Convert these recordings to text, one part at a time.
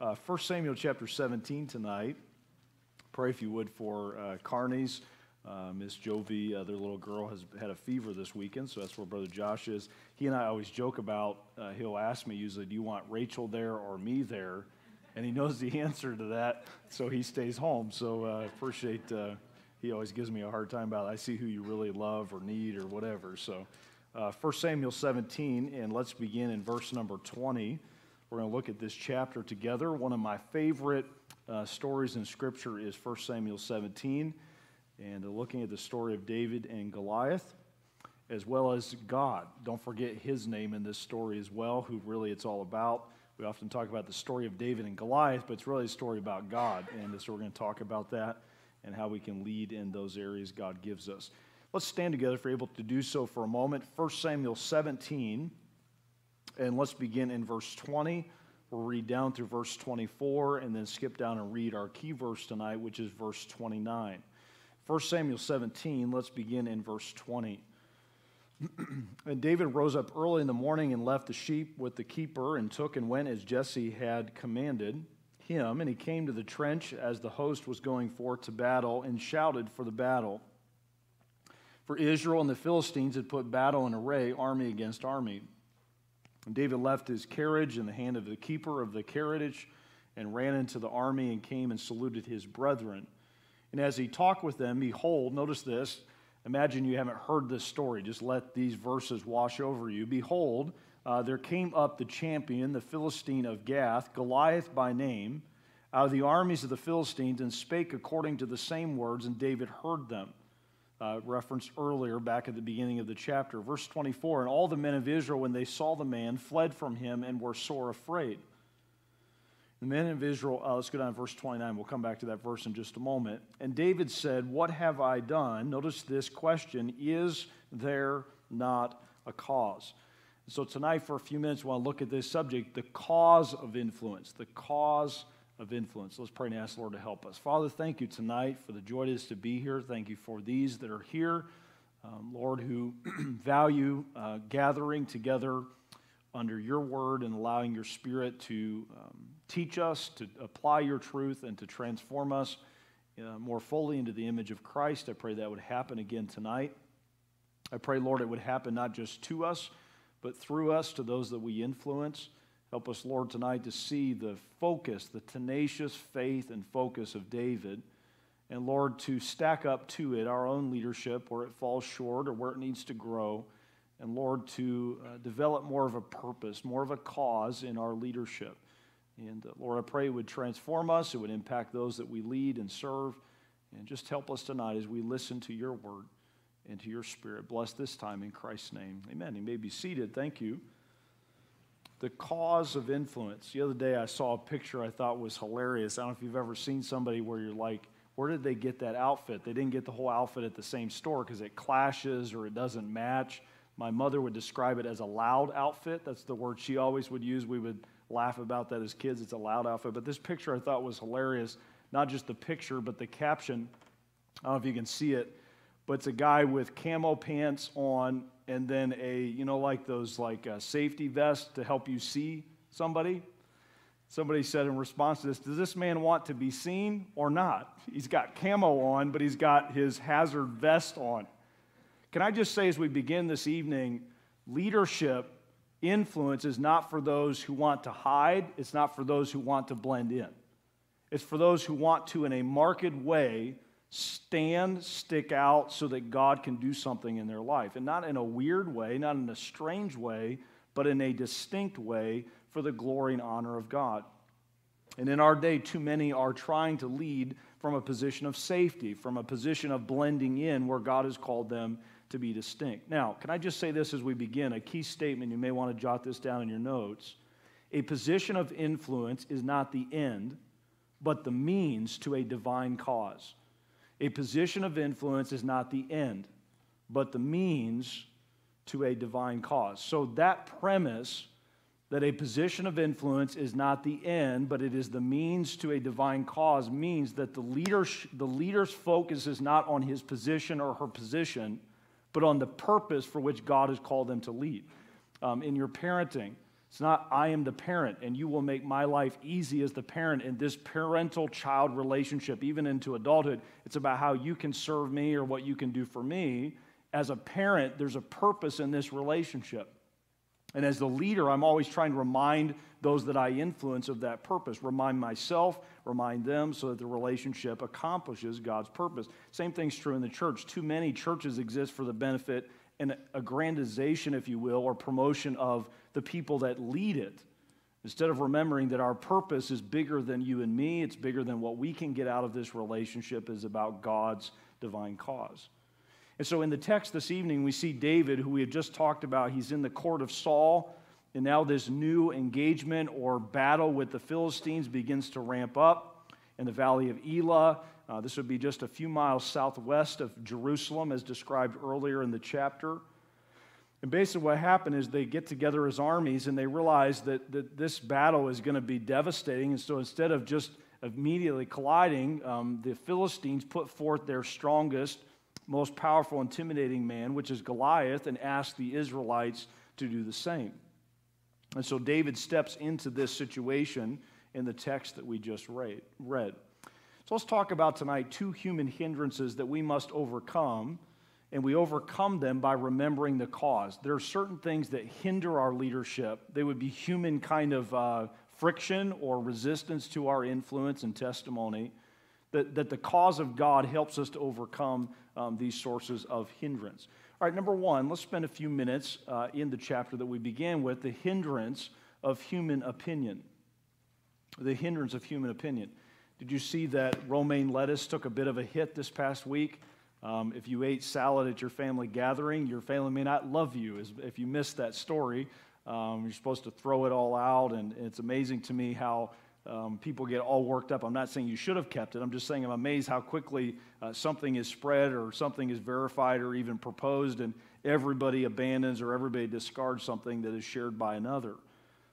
Uh, 1 Samuel chapter 17 tonight. Pray if you would for uh, Carney's. Uh, Miss Jovi, uh, their little girl, has had a fever this weekend, so that's where Brother Josh is. He and I always joke about, uh, he'll ask me usually, Do you want Rachel there or me there? And he knows the answer to that, so he stays home. So uh, appreciate, uh, he always gives me a hard time about it. I see who you really love or need or whatever. So uh, 1 Samuel 17, and let's begin in verse number 20. We're going to look at this chapter together. One of my favorite uh, stories in Scripture is 1 Samuel 17, and uh, looking at the story of David and Goliath, as well as God. Don't forget his name in this story as well, who really it's all about. We often talk about the story of David and Goliath, but it's really a story about God, and so we're going to talk about that and how we can lead in those areas God gives us. Let's stand together if we're able to do so for a moment. 1 Samuel 17, and let's begin in verse 20. We'll read down through verse 24 and then skip down and read our key verse tonight, which is verse 29. 1 Samuel 17, let's begin in verse 20. and David rose up early in the morning and left the sheep with the keeper and took and went as Jesse had commanded him. And he came to the trench as the host was going forth to battle and shouted for the battle. For Israel and the Philistines had put battle in array, army against army. And David left his carriage in the hand of the keeper of the carriage and ran into the army and came and saluted his brethren. And as he talked with them, behold, notice this. Imagine you haven't heard this story. Just let these verses wash over you. Behold, uh, there came up the champion, the Philistine of Gath, Goliath by name, out of the armies of the Philistines, and spake according to the same words, and David heard them uh, referenced earlier back at the beginning of the chapter. Verse 24 And all the men of Israel, when they saw the man, fled from him and were sore afraid. The men of Israel, uh, let's go down to verse 29. We'll come back to that verse in just a moment. And David said, What have I done? Notice this question Is there not a cause? So, tonight, for a few minutes, we want to look at this subject the cause of influence. The cause of influence. Let's pray and ask the Lord to help us. Father, thank you tonight for the joy it is to be here. Thank you for these that are here, um, Lord, who value uh, gathering together under your word and allowing your spirit to um, teach us, to apply your truth, and to transform us uh, more fully into the image of Christ. I pray that would happen again tonight. I pray, Lord, it would happen not just to us, but through us to those that we influence. Help us, Lord, tonight to see the focus, the tenacious faith and focus of David. And Lord, to stack up to it our own leadership where it falls short or where it needs to grow. And Lord, to uh, develop more of a purpose, more of a cause in our leadership. And uh, Lord, I pray it would transform us, it would impact those that we lead and serve. And just help us tonight as we listen to your word and to your spirit. Bless this time in Christ's name. Amen. You may be seated. Thank you the cause of influence. The other day I saw a picture I thought was hilarious. I don't know if you've ever seen somebody where you're like, where did they get that outfit? They didn't get the whole outfit at the same store because it clashes or it doesn't match. My mother would describe it as a loud outfit. That's the word she always would use. We would laugh about that as kids. It's a loud outfit. But this picture I thought was hilarious. Not just the picture, but the caption. I don't know if you can see it, but it's a guy with camo pants on and then a, you know, like those like uh, safety vests to help you see somebody. Somebody said in response to this, does this man want to be seen or not? He's got camo on, but he's got his hazard vest on. Can I just say as we begin this evening, leadership influence is not for those who want to hide, it's not for those who want to blend in. It's for those who want to, in a marked way, stand, stick out so that God can do something in their life. And not in a weird way, not in a strange way, but in a distinct way for the glory and honor of God. And in our day, too many are trying to lead from a position of safety, from a position of blending in where God has called them to be distinct. Now, can I just say this as we begin? A key statement, you may want to jot this down in your notes. A position of influence is not the end, but the means to a divine cause. A position of influence is not the end, but the means to a divine cause. So, that premise that a position of influence is not the end, but it is the means to a divine cause means that the, leader, the leader's focus is not on his position or her position, but on the purpose for which God has called them to lead. Um, in your parenting, It's not, I am the parent, and you will make my life easy as the parent in this parental child relationship, even into adulthood. It's about how you can serve me or what you can do for me. As a parent, there's a purpose in this relationship. And as the leader, I'm always trying to remind those that I influence of that purpose, remind myself, remind them, so that the relationship accomplishes God's purpose. Same thing's true in the church. Too many churches exist for the benefit and aggrandization, if you will, or promotion of the people that lead it. Instead of remembering that our purpose is bigger than you and me, it's bigger than what we can get out of this relationship, is about God's divine cause. And so in the text this evening, we see David, who we have just talked about. He's in the court of Saul, and now this new engagement or battle with the Philistines begins to ramp up in the valley of Elah. Uh, this would be just a few miles southwest of Jerusalem, as described earlier in the chapter. And basically, what happened is they get together as armies and they realize that, that this battle is going to be devastating. And so instead of just immediately colliding, um, the Philistines put forth their strongest, most powerful, intimidating man, which is Goliath, and asked the Israelites to do the same. And so David steps into this situation in the text that we just read. So let's talk about tonight two human hindrances that we must overcome and we overcome them by remembering the cause. There are certain things that hinder our leadership. They would be human kind of uh, friction or resistance to our influence and testimony. That, that the cause of God helps us to overcome um, these sources of hindrance. All right, number one, let's spend a few minutes uh, in the chapter that we began with the hindrance of human opinion. The hindrance of human opinion. Did you see that romaine lettuce took a bit of a hit this past week? Um, if you ate salad at your family gathering, your family may not love you. If you missed that story, um, you're supposed to throw it all out. And it's amazing to me how um, people get all worked up. I'm not saying you should have kept it. I'm just saying I'm amazed how quickly uh, something is spread or something is verified or even proposed, and everybody abandons or everybody discards something that is shared by another.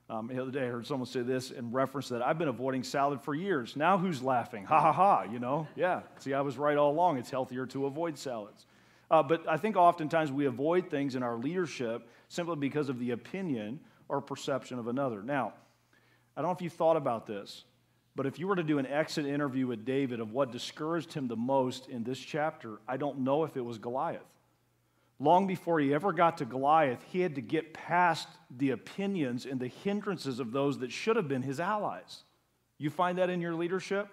Um, the other day, I heard someone say this in reference that I've been avoiding salad for years. Now who's laughing? Ha ha ha, you know? Yeah. See, I was right all along. It's healthier to avoid salads. Uh, but I think oftentimes we avoid things in our leadership simply because of the opinion or perception of another. Now, I don't know if you thought about this, but if you were to do an exit interview with David of what discouraged him the most in this chapter, I don't know if it was Goliath. Long before he ever got to Goliath, he had to get past the opinions and the hindrances of those that should have been his allies. You find that in your leadership?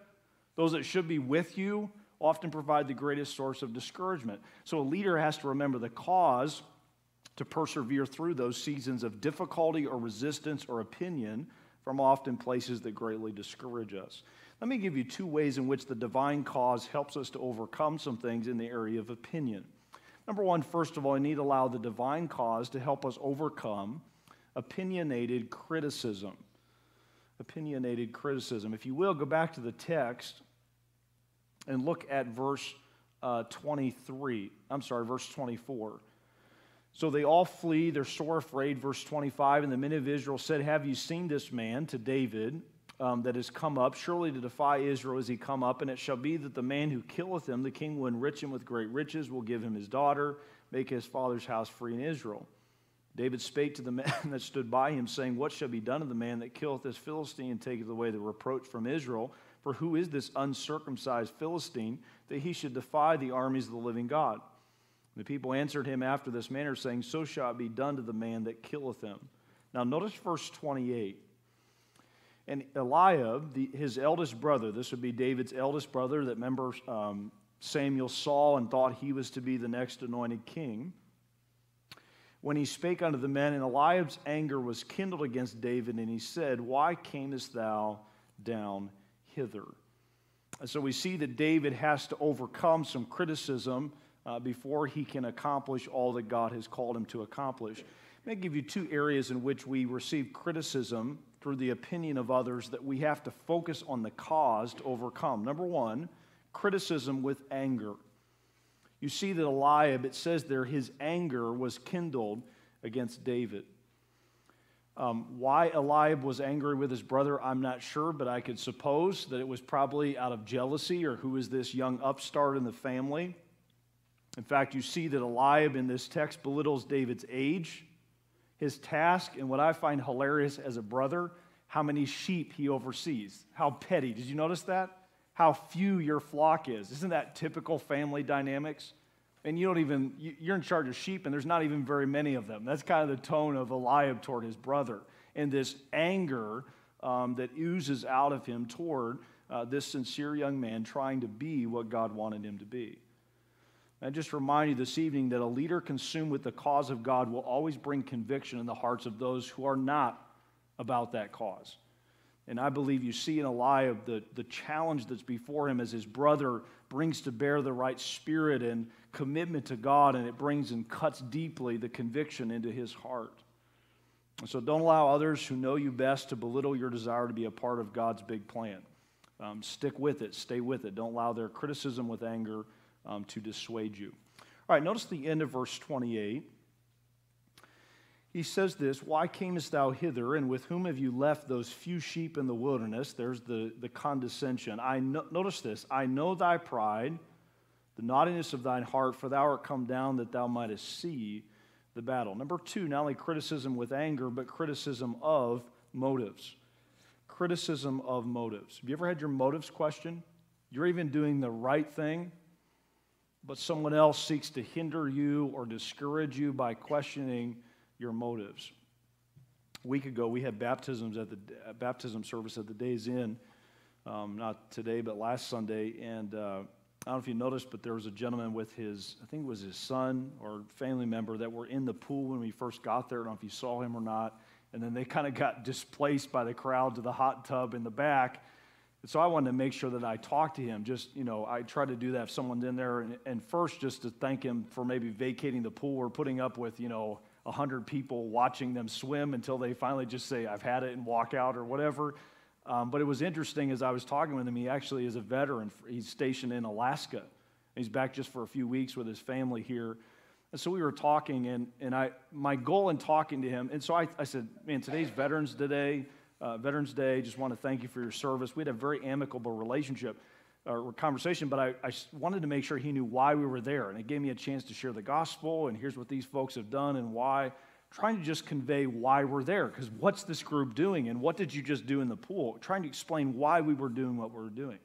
Those that should be with you often provide the greatest source of discouragement. So a leader has to remember the cause to persevere through those seasons of difficulty or resistance or opinion from often places that greatly discourage us. Let me give you two ways in which the divine cause helps us to overcome some things in the area of opinion. Number one, first of all, I need to allow the divine cause to help us overcome opinionated criticism. Opinionated criticism. If you will, go back to the text and look at verse uh, 23. I'm sorry, verse 24. So they all flee, they're sore afraid. Verse 25, and the men of Israel said, Have you seen this man to David? Um, that has come up. Surely to defy Israel is he come up, and it shall be that the man who killeth him, the king will enrich him with great riches, will give him his daughter, make his father's house free in Israel. David spake to the man that stood by him, saying, What shall be done to the man that killeth this Philistine and taketh away the reproach from Israel? For who is this uncircumcised Philistine that he should defy the armies of the living God? And the people answered him after this manner, saying, So shall it be done to the man that killeth him. Now, notice verse 28. And Eliab, the, his eldest brother, this would be David's eldest brother that member um, Samuel saw and thought he was to be the next anointed king. When he spake unto the men, and Eliab's anger was kindled against David, and he said, Why camest thou down hither? And so we see that David has to overcome some criticism uh, before he can accomplish all that God has called him to accomplish. Let me give you two areas in which we receive criticism through the opinion of others that we have to focus on the cause to overcome. Number one, criticism with anger. You see that Eliab, it says there, his anger was kindled against David. Um, why Eliab was angry with his brother, I'm not sure, but I could suppose that it was probably out of jealousy or who is this young upstart in the family. In fact, you see that Eliab in this text belittles David's age His task, and what I find hilarious as a brother, how many sheep he oversees. How petty. Did you notice that? How few your flock is. Isn't that typical family dynamics? And you don't even, you're in charge of sheep, and there's not even very many of them. That's kind of the tone of Eliab toward his brother. And this anger um, that oozes out of him toward uh, this sincere young man trying to be what God wanted him to be. I just remind you this evening that a leader consumed with the cause of God will always bring conviction in the hearts of those who are not about that cause. And I believe you see in Eliab the, the challenge that's before him as his brother brings to bear the right spirit and commitment to God, and it brings and cuts deeply the conviction into his heart. And so don't allow others who know you best to belittle your desire to be a part of God's big plan. Um, stick with it, stay with it. Don't allow their criticism with anger um, to dissuade you. All right, notice the end of verse 28. He says this Why camest thou hither, and with whom have you left those few sheep in the wilderness? There's the, the condescension. I know, notice this I know thy pride, the naughtiness of thine heart, for thou art come down that thou mightest see the battle. Number two, not only criticism with anger, but criticism of motives. Criticism of motives. Have you ever had your motives questioned? You're even doing the right thing, but someone else seeks to hinder you or discourage you by questioning your motives. A week ago, we had baptisms at the baptism service at the Days Inn, um, not today, but last Sunday, and uh, I don't know if you noticed, but there was a gentleman with his, I think it was his son or family member that were in the pool when we first got there. I don't know if you saw him or not. And then they kind of got displaced by the crowd to the hot tub in the back. And so I wanted to make sure that I talked to him. Just, you know, I try to do that if someone's in there. And, and first, just to thank him for maybe vacating the pool or putting up with, you know, 100 people watching them swim until they finally just say, I've had it and walk out or whatever. Um, but it was interesting as I was talking with him, he actually is a veteran. He's stationed in Alaska. He's back just for a few weeks with his family here. And so we were talking, and, and I, my goal in talking to him, and so I, I said, Man, today's Veterans Day, uh, Veterans Day, just want to thank you for your service. We had a very amicable relationship or conversation, but I, I wanted to make sure he knew why we were there. And it gave me a chance to share the gospel, and here's what these folks have done and why trying to just convey why we're there. Because what's this group doing and what did you just do in the pool? Trying to explain why we were doing what we are doing.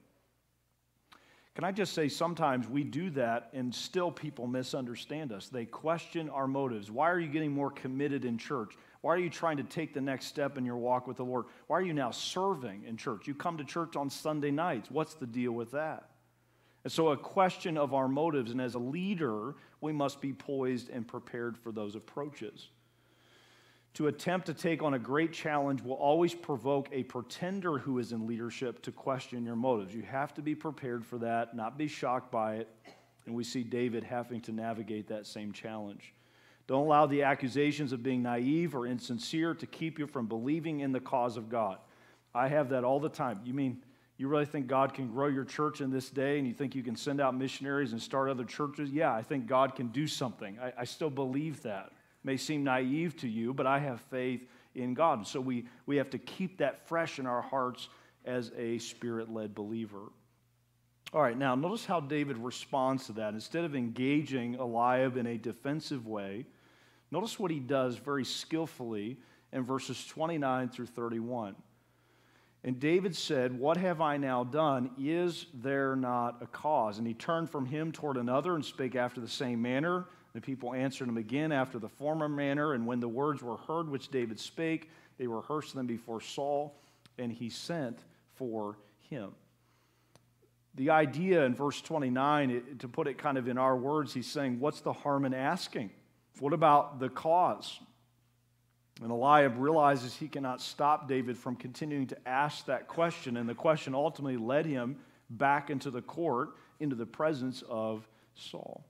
Can I just say, sometimes we do that and still people misunderstand us. They question our motives. Why are you getting more committed in church? Why are you trying to take the next step in your walk with the Lord? Why are you now serving in church? You come to church on Sunday nights. What's the deal with that? And so, a question of our motives, and as a leader, we must be poised and prepared for those approaches. To attempt to take on a great challenge will always provoke a pretender who is in leadership to question your motives. You have to be prepared for that, not be shocked by it. And we see David having to navigate that same challenge. Don't allow the accusations of being naive or insincere to keep you from believing in the cause of God. I have that all the time. You mean you really think God can grow your church in this day and you think you can send out missionaries and start other churches? Yeah, I think God can do something. I, I still believe that may seem naive to you, but I have faith in God. So we, we have to keep that fresh in our hearts as a spirit led believer. All right, now notice how David responds to that. Instead of engaging Eliab in a defensive way, notice what he does very skillfully in verses 29 through 31. And David said, What have I now done? Is there not a cause? And he turned from him toward another and spake after the same manner. The people answered him again after the former manner, and when the words were heard which David spake, they rehearsed them before Saul, and he sent for him. The idea in verse 29, to put it kind of in our words, he's saying, What's the harm in asking? What about the cause? And Eliab realizes he cannot stop David from continuing to ask that question, and the question ultimately led him back into the court, into the presence of Saul.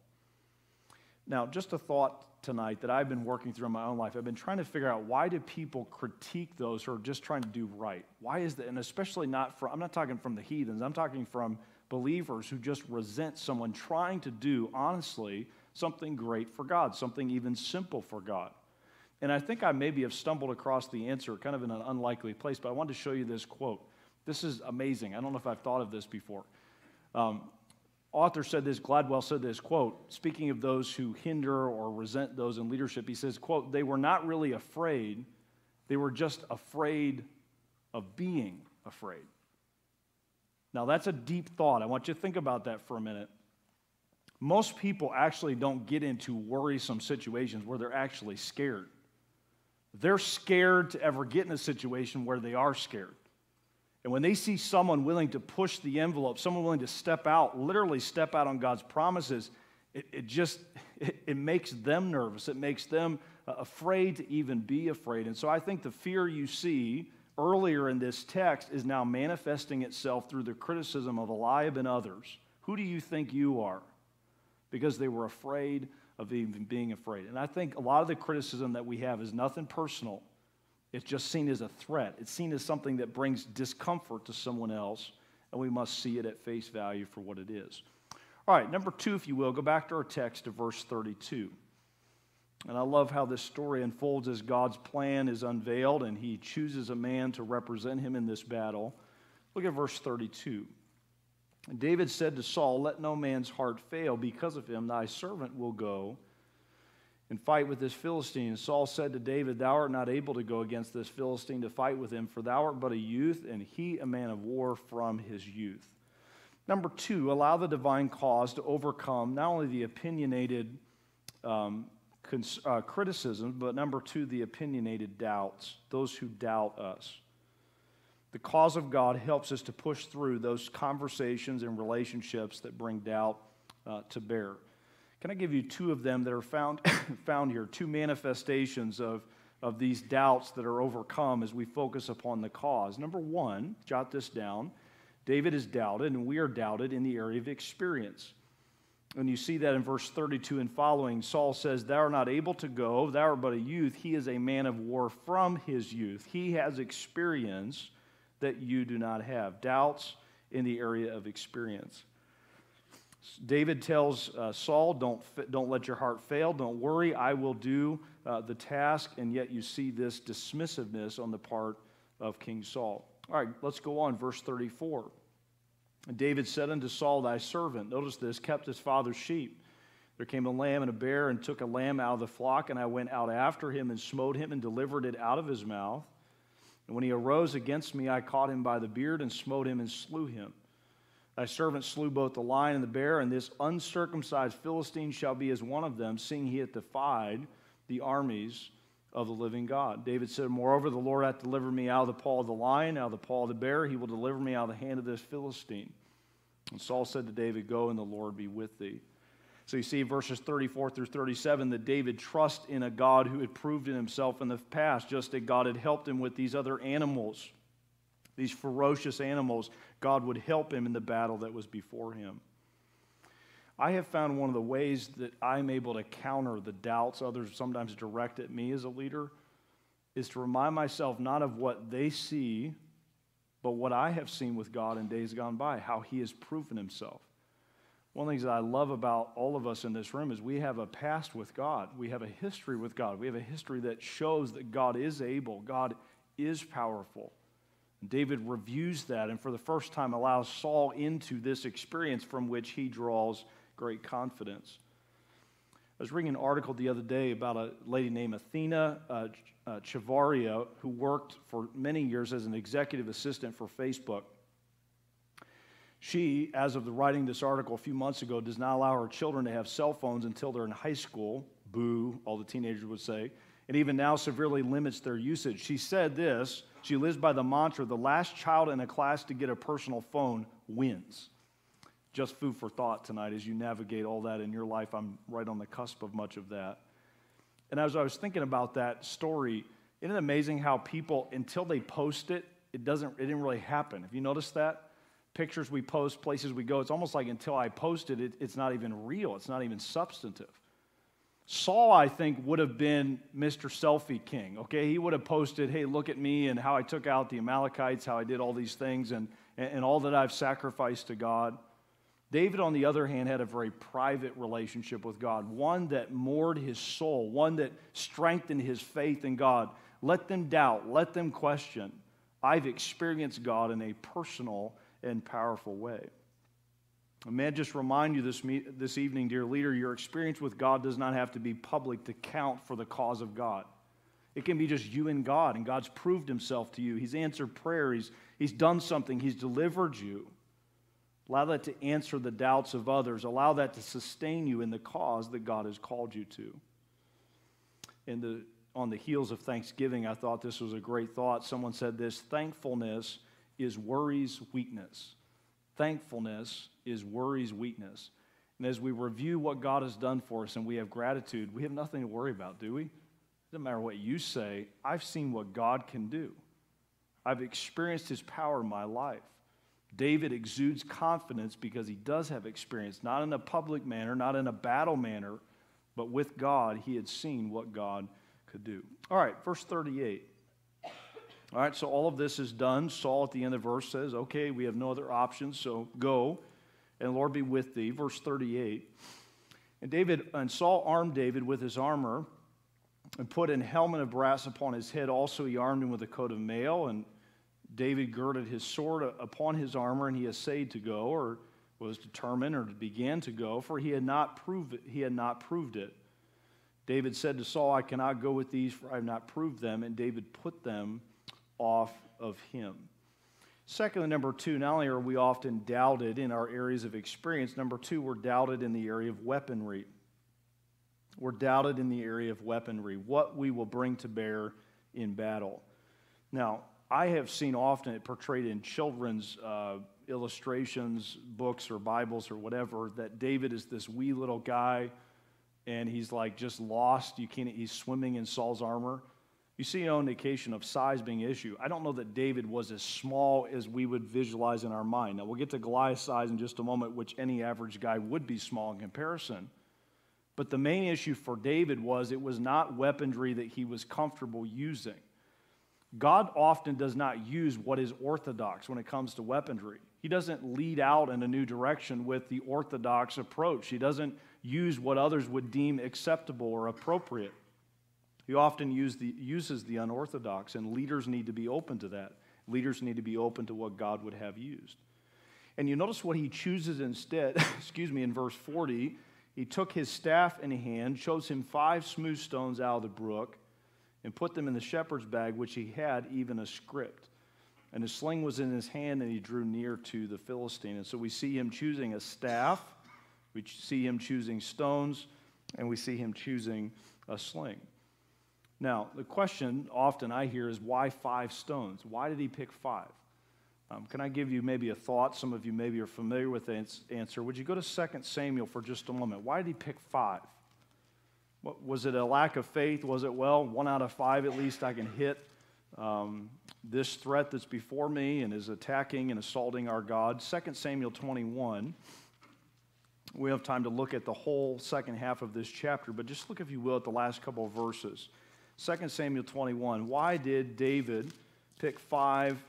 Now, just a thought tonight that I've been working through in my own life. I've been trying to figure out why do people critique those who are just trying to do right? Why is that? And especially not from, I'm not talking from the heathens, I'm talking from believers who just resent someone trying to do, honestly, something great for God, something even simple for God. And I think I maybe have stumbled across the answer kind of in an unlikely place, but I wanted to show you this quote. This is amazing. I don't know if I've thought of this before. Um, author said this, Gladwell said this, quote, speaking of those who hinder or resent those in leadership, he says, quote, they were not really afraid, they were just afraid of being afraid. Now, that's a deep thought. I want you to think about that for a minute. Most people actually don't get into worrisome situations where they're actually scared. They're scared to ever get in a situation where they are scared. And when they see someone willing to push the envelope, someone willing to step out, literally step out on God's promises, it, it just it, it, makes them nervous. It makes them uh, afraid to even be afraid. And so I think the fear you see earlier in this text is now manifesting itself through the criticism of Eliab and others. Who do you think you are? Because they were afraid of even being afraid. And I think a lot of the criticism that we have is nothing personal. It's just seen as a threat. It's seen as something that brings discomfort to someone else, and we must see it at face value for what it is. All right, number two, if you will, go back to our text to verse 32. And I love how this story unfolds as God's plan is unveiled and he chooses a man to represent him in this battle. Look at verse 32. David said to Saul, Let no man's heart fail because of him. Thy servant will go and fight with this Philistine. And Saul said to David, Thou art not able to go against this Philistine to fight with him, for thou art but a youth, and he a man of war from his youth. Number two, allow the divine cause to overcome not only the opinionated um, cons- uh, criticism, but number two, the opinionated doubts, those who doubt us. The cause of God helps us to push through those conversations and relationships that bring doubt uh, to bear. Can I give you two of them that are found, found here? Two manifestations of, of these doubts that are overcome as we focus upon the cause. Number one, jot this down David is doubted, and we are doubted in the area of experience. And you see that in verse 32 and following. Saul says, Thou art not able to go, thou art but a youth. He is a man of war from his youth. He has experience that you do not have. Doubts in the area of experience. David tells uh, Saul, don't, don't let your heart fail. Don't worry, I will do uh, the task. And yet you see this dismissiveness on the part of King Saul. All right, let's go on. Verse 34. And David said unto Saul, Thy servant, notice this, kept his father's sheep. There came a lamb and a bear and took a lamb out of the flock, and I went out after him and smote him and delivered it out of his mouth. And when he arose against me, I caught him by the beard and smote him and slew him. Thy servant slew both the lion and the bear, and this uncircumcised Philistine shall be as one of them, seeing he hath defied the armies of the living God. David said, Moreover, the Lord hath delivered me out of the paw of the lion, out of the paw of the bear. He will deliver me out of the hand of this Philistine. And Saul said to David, Go, and the Lord be with thee. So you see verses 34 through 37 that David trusts in a God who had proved in himself in the past, just that God had helped him with these other animals, these ferocious animals. God would help him in the battle that was before him. I have found one of the ways that I'm able to counter the doubts others sometimes direct at me as a leader is to remind myself not of what they see, but what I have seen with God in days gone by, how He has proven Himself. One of the things that I love about all of us in this room is we have a past with God. We have a history with God. We have a history that shows that God is able, God is powerful. David reviews that and for the first time allows Saul into this experience from which he draws great confidence. I was reading an article the other day about a lady named Athena uh, uh, who worked for many years as an executive assistant for Facebook. She, as of the writing this article a few months ago, does not allow her children to have cell phones until they're in high school. Boo, all the teenagers would say. And even now severely limits their usage. She said this she lives by the mantra the last child in a class to get a personal phone wins just food for thought tonight as you navigate all that in your life. I'm right on the cusp of much of that. And as I was thinking about that story, isn't it amazing how people, until they post it, it doesn't, it didn't really happen. Have you noticed that? Pictures we post, places we go, it's almost like until I posted it, it's not even real. It's not even substantive. Saul, I think, would have been Mr. Selfie King, okay? He would have posted, hey, look at me and how I took out the Amalekites, how I did all these things, and, and all that I've sacrificed to God. David, on the other hand, had a very private relationship with God, one that moored his soul, one that strengthened his faith in God. Let them doubt, let them question. I've experienced God in a personal and powerful way. And May I just remind you this, this evening, dear leader, your experience with God does not have to be public to count for the cause of God. It can be just you and God, and God's proved himself to you. He's answered prayer, he's, he's done something, He's delivered you. Allow that to answer the doubts of others. Allow that to sustain you in the cause that God has called you to. In the, on the heels of Thanksgiving, I thought this was a great thought. Someone said this thankfulness is worry's weakness. Thankfulness is worry's weakness. And as we review what God has done for us and we have gratitude, we have nothing to worry about, do we? It doesn't matter what you say. I've seen what God can do. I've experienced his power in my life. David exudes confidence because he does have experience, not in a public manner, not in a battle manner, but with God, he had seen what God could do. All right, verse 38. All right, so all of this is done. Saul at the end of the verse says, Okay, we have no other options, so go, and Lord be with thee. Verse 38. And David and Saul armed David with his armor and put an helmet of brass upon his head. Also, he armed him with a coat of mail and David girded his sword upon his armor, and he essayed to go, or was determined, or began to go, for he had not proved it. He had not proved it. David said to Saul, I cannot go with these, for I have not proved them. And David put them off of him. Secondly, number two, not only are we often doubted in our areas of experience, number two, we're doubted in the area of weaponry. We're doubted in the area of weaponry, what we will bring to bear in battle. Now, I have seen often it portrayed in children's uh, illustrations, books, or Bibles or whatever that David is this wee little guy and he's like just lost. You can't, he's swimming in Saul's armor. You see no indication of size being an issue. I don't know that David was as small as we would visualize in our mind. Now, we'll get to Goliath's size in just a moment, which any average guy would be small in comparison. But the main issue for David was it was not weaponry that he was comfortable using. God often does not use what is orthodox when it comes to weaponry. He doesn't lead out in a new direction with the orthodox approach. He doesn't use what others would deem acceptable or appropriate. He often use the, uses the unorthodox, and leaders need to be open to that. Leaders need to be open to what God would have used. And you notice what he chooses instead, excuse me, in verse 40. He took his staff in hand, chose him five smooth stones out of the brook and put them in the shepherd's bag, which he had, even a script. And his sling was in his hand, and he drew near to the Philistine. And so we see him choosing a staff, we see him choosing stones, and we see him choosing a sling. Now, the question often I hear is why five stones? Why did he pick five? Um, can I give you maybe a thought? Some of you maybe are familiar with the answer. Would you go to 2 Samuel for just a moment? Why did he pick five? What, was it a lack of faith? Was it, well, one out of five at least I can hit um, this threat that's before me and is attacking and assaulting our God? 2 Samuel 21. We have time to look at the whole second half of this chapter, but just look, if you will, at the last couple of verses. 2 Samuel 21. Why did David pick five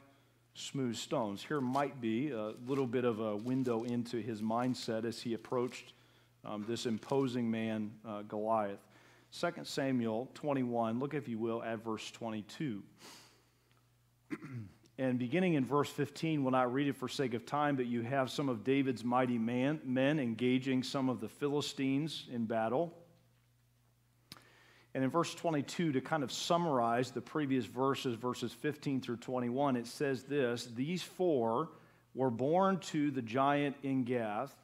smooth stones? Here might be a little bit of a window into his mindset as he approached um, this imposing man, uh, Goliath. 2 Samuel 21, look if you will at verse 22. and beginning in verse 15, we'll not read it for sake of time, but you have some of David's mighty man, men engaging some of the Philistines in battle. And in verse 22, to kind of summarize the previous verses, verses 15 through 21, it says this These four were born to the giant in Gath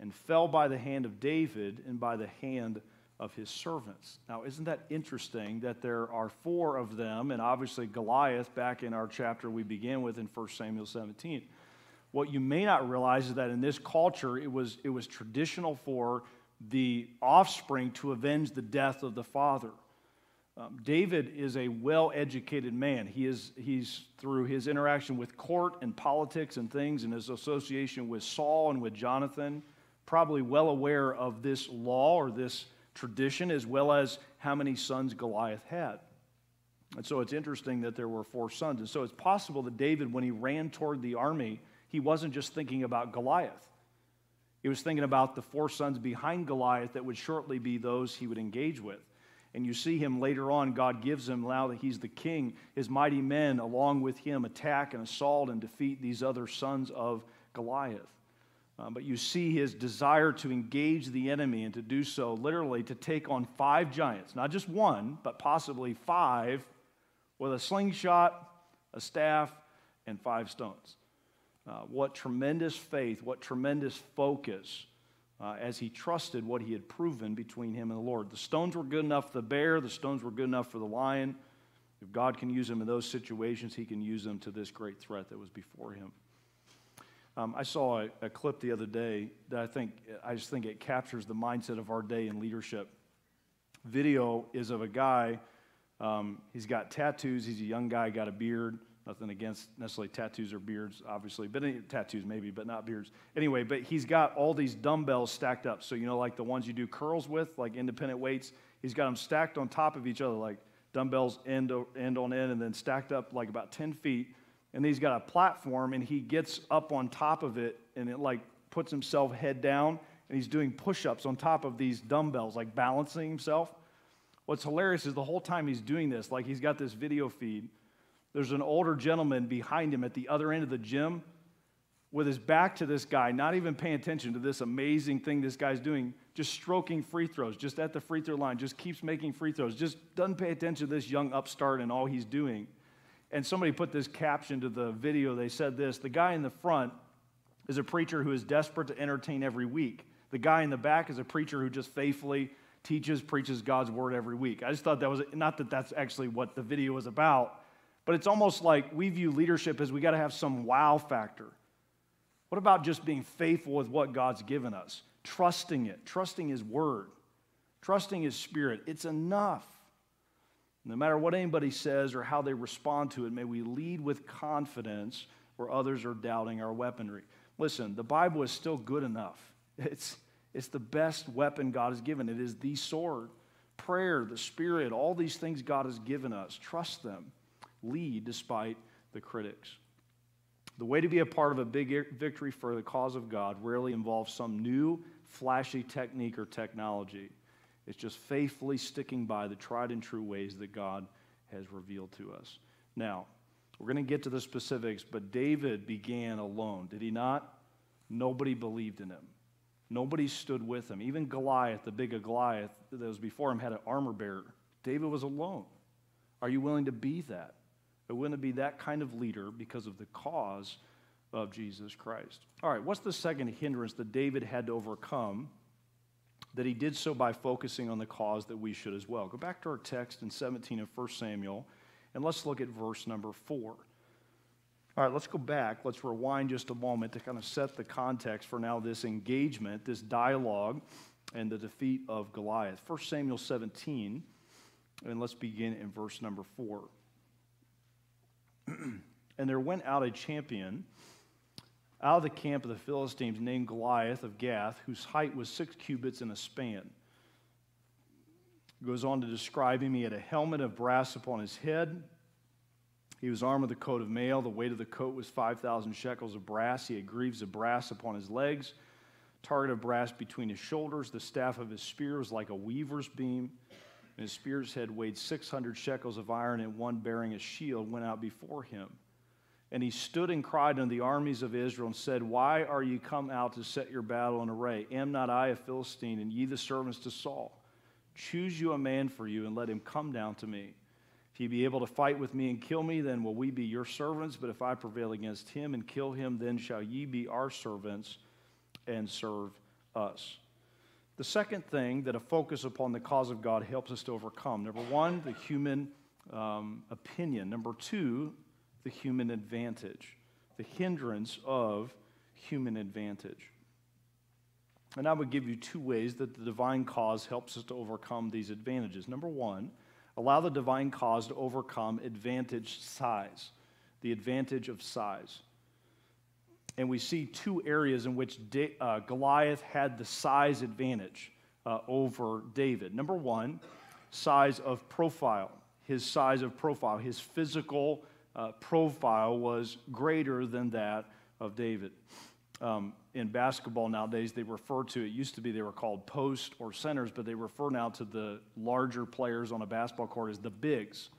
and fell by the hand of David and by the hand of his servants. Now, isn't that interesting that there are four of them, and obviously Goliath, back in our chapter we began with in 1 Samuel 17. What you may not realize is that in this culture, it was, it was traditional for the offspring to avenge the death of the father. Um, David is a well educated man. He is, he's through his interaction with court and politics and things, and his association with Saul and with Jonathan probably well aware of this law or this tradition as well as how many sons Goliath had. And so it's interesting that there were four sons. And so it's possible that David, when he ran toward the army, he wasn't just thinking about Goliath. He was thinking about the four sons behind Goliath that would shortly be those he would engage with. And you see him later on, God gives him, now that he's the king, his mighty men along with him attack and assault and defeat these other sons of Goliath. Uh, but you see his desire to engage the enemy and to do so literally to take on five giants, not just one, but possibly five, with a slingshot, a staff, and five stones. Uh, what tremendous faith, what tremendous focus uh, as he trusted what he had proven between him and the Lord. The stones were good enough for the bear, the stones were good enough for the lion. If God can use them in those situations, he can use them to this great threat that was before him. Um, I saw a, a, clip the other day that I think, I just think it captures the mindset of our day in leadership. Video is of a guy, um, he's got tattoos, he's a young guy, got a beard. Nothing against necessarily tattoos or beards, obviously, but any, tattoos maybe, but not beards. Anyway, but he's got all these dumbbells stacked up. So, you know, like the ones you do curls with, like independent weights, he's got them stacked on top of each other, like dumbbells end, end on end, and then stacked up like about 10 feet. And he's got a platform, and he gets up on top of it, and it like puts himself head down, and he's doing push ups on top of these dumbbells, like balancing himself. What's hilarious is the whole time he's doing this, like he's got this video feed there's an older gentleman behind him at the other end of the gym with his back to this guy, not even paying attention to this amazing thing this guy's doing, just stroking free throws, just at the free throw line, just keeps making free throws, just doesn't pay attention to this young upstart and all he's doing. And somebody put this caption to the video. They said this The guy in the front is a preacher who is desperate to entertain every week. The guy in the back is a preacher who just faithfully teaches, preaches God's word every week. I just thought that was not that that's actually what the video was about, but it's almost like we view leadership as we got to have some wow factor. What about just being faithful with what God's given us? Trusting it, trusting His word, trusting His spirit. It's enough. No matter what anybody says or how they respond to it, may we lead with confidence where others are doubting our weaponry. Listen, the Bible is still good enough. It's, it's the best weapon God has given. It is the sword. Prayer, the Spirit, all these things God has given us. Trust them lead despite the critics. The way to be a part of a big victory for the cause of God rarely involves some new, flashy technique or technology. It's just faithfully sticking by the tried and true ways that God has revealed to us. Now, we're going to get to the specifics, but David began alone, did he not? Nobody believed in him. Nobody stood with him. Even Goliath, the big Goliath that was before him, had an armor bearer. David was alone. Are you willing to be that? Want to be that kind of leader because of the cause of Jesus Christ. All right, what's the second hindrance that David had to overcome? That he did so by focusing on the cause that we should as well. Go back to our text in 17 of 1 Samuel, and let's look at verse number 4. All right, let's go back. Let's rewind just a moment to kind of set the context for now this engagement, this dialogue, and the defeat of Goliath. 1 Samuel 17, and let's begin in verse number 4. and there went out a champion out of the camp of the Philistines named Goliath of Gath, whose height was six cubits and a span. Goes on to describe him. He had a helmet of brass upon his head. He was armed with a coat of mail. The weight of the coat was 5,000 shekels of brass. He had greaves of brass upon his legs, target of brass between his shoulders. The staff of his spear was like a weaver's beam and his spear's head weighed 600 shekels of iron, and one bearing a shield went out before him. And he stood and cried unto the armies of Israel and said, Why are ye come out to set your battle in array? Am not I a Philistine, and ye the servants to Saul? Choose you a man for you, and let him come down to me. If he be able to fight with me and kill me, then will we be your servants. But if I prevail against him and kill him, then shall ye be our servants and serve us. The second thing that a focus upon the cause of God helps us to overcome number one, the human um, opinion. Number two, the human advantage, the hindrance of human advantage. And I would give you two ways that the divine cause helps us to overcome these advantages. Number one, allow the divine cause to overcome advantage size, the advantage of size and we see two areas in which uh, Goliath had the size advantage uh, over David. Number one, size of profile. His size of profile, his physical uh, profile was greater than that of David. Um, in basketball nowadays, they refer to it used to be they were called post or centers, but they refer now to the larger players on a basketball court as the bigs.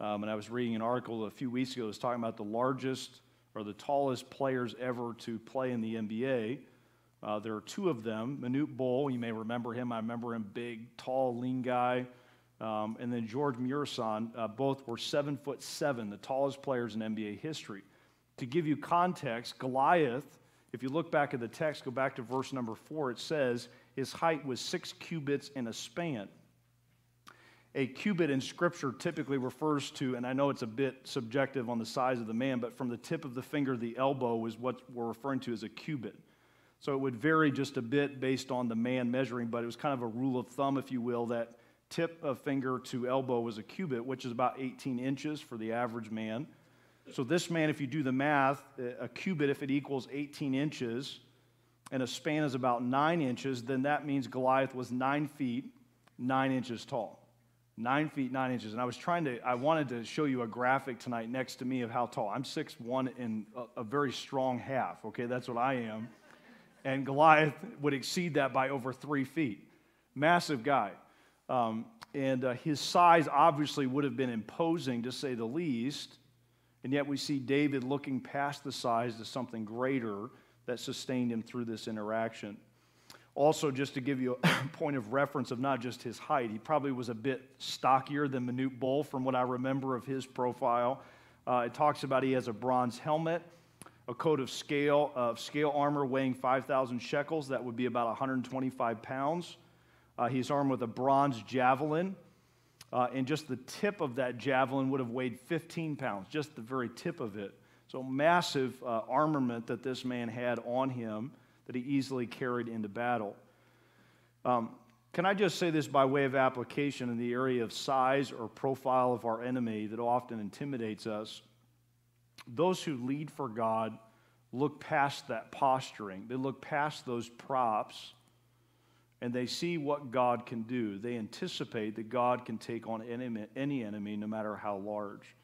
Um, and I was reading an article a few weeks ago that was talking about the largest are the tallest players ever to play in the NBA. Uh, there are two of them. Manute Bol, you may remember him. I remember him, big, tall, lean guy. Um, and then George Muresan, uh, both were seven foot seven, the tallest players in NBA history. To give you context, Goliath, if you look back at the text, go back to verse number four, it says his height was six cubits and a span. A cubit in Scripture typically refers to, and I know it's a bit subjective on the size of the man, but from the tip of the finger to the elbow is what we're referring to as a cubit. So it would vary just a bit based on the man measuring, but it was kind of a rule of thumb, if you will, that tip of finger to elbow was a cubit, which is about 18 inches for the average man. So this man, if you do the math, a cubit, if it equals 18 inches, and a span is about nine inches, then that means Goliath was nine feet, nine inches tall nine feet nine inches. And I was trying to, I wanted to show you a graphic tonight next to me of how tall. I'm six one and a, a very strong half. Okay, that's what I am. And Goliath would exceed that by over three feet. Massive guy. Um, and uh, his size obviously would have been imposing, to say the least. And yet we see David looking past the size to something greater that sustained him through this interaction. Also, just to give you a point of reference of not just his height, he probably was a bit stockier than Manute Bol from what I remember of his profile. Uh, it talks about he has a bronze helmet, a coat of scale of scale armor weighing 5,000 shekels. That would be about 125 pounds. Uh, he's armed with a bronze javelin, uh, and just the tip of that javelin would have weighed 15 pounds, just the very tip of it. So massive uh, armament that this man had on him that he easily carried into battle. Um, can I just say this by way of application in the area of size or profile of our enemy that often intimidates us? Those who lead for God look past that posturing, they look past those props, and they see what God can do. They anticipate that God can take on any, any enemy, no matter how large.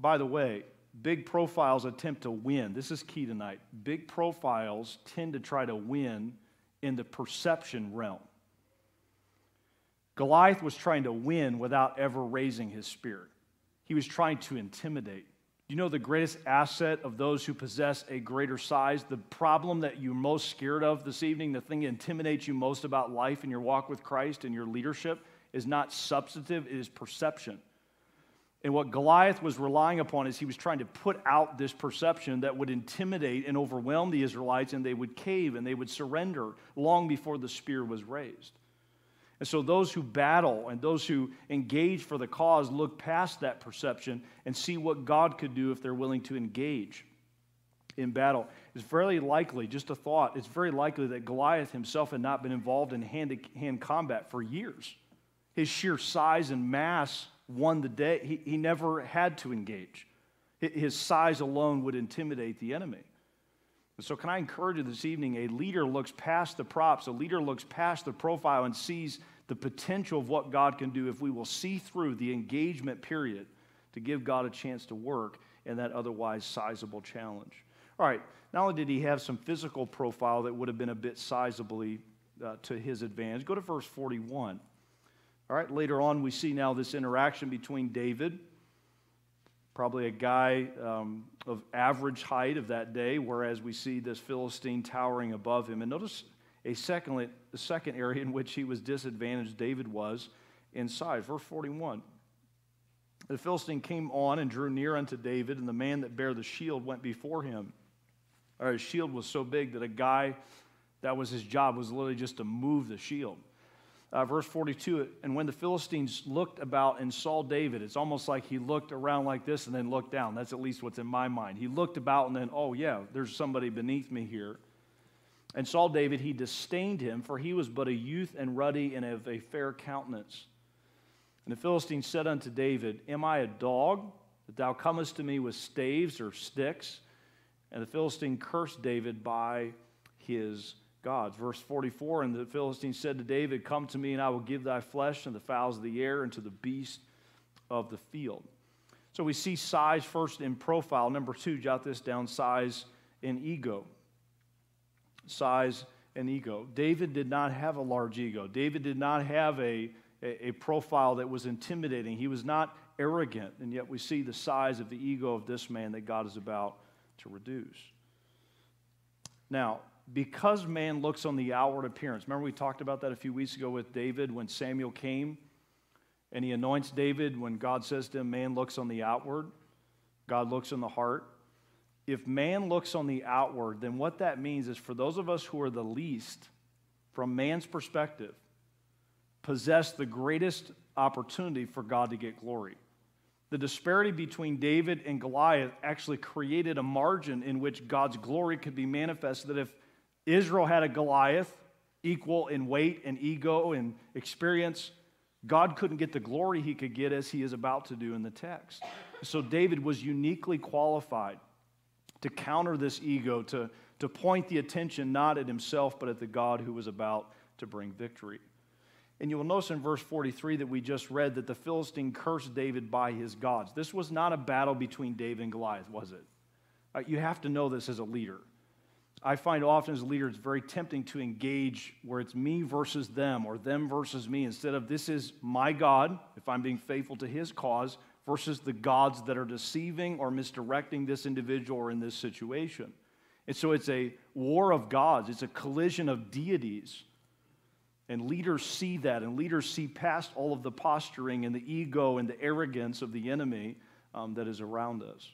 By the way, big profiles attempt to win. This is key tonight. Big profiles tend to try to win in the perception realm. Goliath was trying to win without ever raising his spirit. He was trying to intimidate. You know the greatest asset of those who possess a greater size? The problem that you're most scared of this evening, the thing that intimidates you most about life and your walk with Christ and your leadership, is not substantive, it is perception. And what Goliath was relying upon is he was trying to put out this perception that would intimidate and overwhelm the Israelites, and they would cave and they would surrender long before the spear was raised. And so, those who battle and those who engage for the cause look past that perception and see what God could do if they're willing to engage in battle. It's very likely, just a thought, it's very likely that Goliath himself had not been involved in hand to hand combat for years. His sheer size and mass won the day. He, he never had to engage. His size alone would intimidate the enemy. And so, can I encourage you this evening? A leader looks past the props, a leader looks past the profile and sees the potential of what God can do if we will see through the engagement period to give God a chance to work in that otherwise sizable challenge. All right, not only did he have some physical profile that would have been a bit sizably uh, to his advantage, go to verse 41. All right, later on, we see now this interaction between David, probably a guy um, of average height of that day, whereas we see this Philistine towering above him. And notice a second, a second area in which he was disadvantaged, David was inside. Verse 41. The Philistine came on and drew near unto David, and the man that bare the shield went before him. Or his shield was so big that a guy, that was his job, was literally just to move the shield uh, verse 42 and when the philistines looked about and saw david it's almost like he looked around like this and then looked down. That's at least what's in my mind. He looked about and then oh yeah there's somebody beneath me here. And saw david he disdained him for he was but a youth and ruddy and of a fair countenance. And the philistine said unto david am i a dog that thou comest to me with staves or sticks and the philistine cursed david by his gods. Verse 44 And the Philistine said to David, Come to me, and I will give thy flesh and the fowls of the air and to the beasts of the field. So we see size first in profile. Number two, jot this down size and ego. Size and ego. David did not have a large ego. David did not have a, a, a profile that was intimidating. He was not arrogant, and yet we see the size of the ego of this man that God is about to reduce. Now, because man looks on the outward appearance, remember we talked about that a few weeks ago with David when Samuel came and he anoints David when God says to him, Man looks on the outward, God looks on the heart. If man looks on the outward, then what that means is for those of us who are the least, from man's perspective, possess the greatest opportunity for God to get glory. The disparity between David and Goliath actually created a margin in which God's glory could be manifested. That if Israel had a Goliath equal in weight and ego and experience, God couldn't get the glory he could get as he is about to do in the text. So David was uniquely qualified to counter this ego, to, to point the attention not at himself, but at the God who was about to bring victory. And you will notice in verse 43 that we just read that the Philistine cursed David by his gods. This was not a battle between David and Goliath, was it? Uh, you have to know this as a leader. I find often as a leader, it's very tempting to engage where it's me versus them or them versus me instead of this is my God, if I'm being faithful to his cause, versus the gods that are deceiving or misdirecting this individual or in this situation. And so it's a war of gods, it's a collision of deities. And leaders see that, and leaders see past all of the posturing and the ego and the arrogance of the enemy um, that is around us.